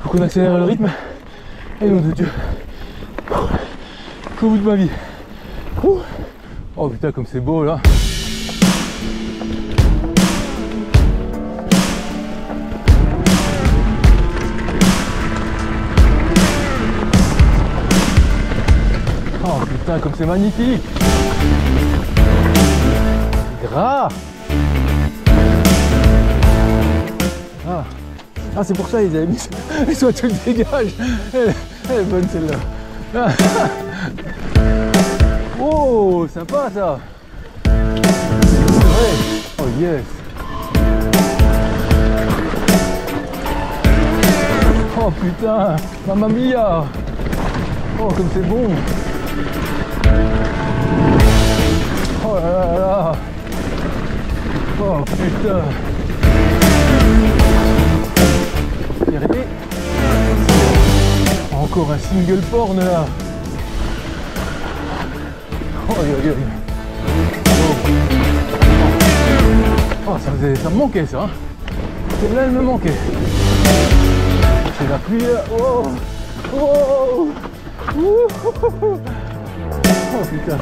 Faut qu'on accélère le rythme. Et nom de Dieu. Qu'au bout de ma vie. Oh putain comme c'est beau là. Oh putain comme c'est magnifique. Gras. Ah, c'est pour ça ils avaient mis ça. Et toi tu le. Elle, est bonne celle-là. Oh, sympa ça. Oh yes. Oh putain, mamma mia. Oh comme c'est bon. Oh là là là. Oh putain. Encore un single porn là. Oh. Oh, ça, faisait- ça me manquait ça. hein. Celle-là, elle me manquait. C'est la pluie là. Oh, oh, Ouh. oh putain.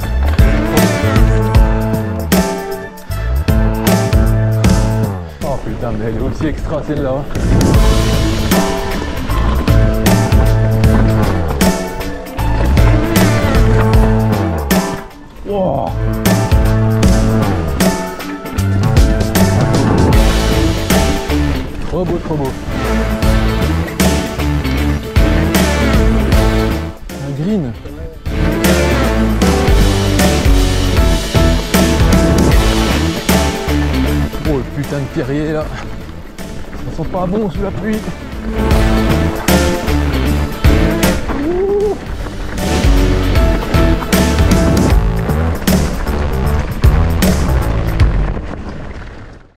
Oh putain, mais elle est aussi extra celle-là. hein. Trop beau, trop beau. Un green. Oh le putain de pierrier là. Ça sent pas bon sous la pluie.